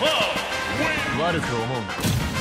悪く思うな。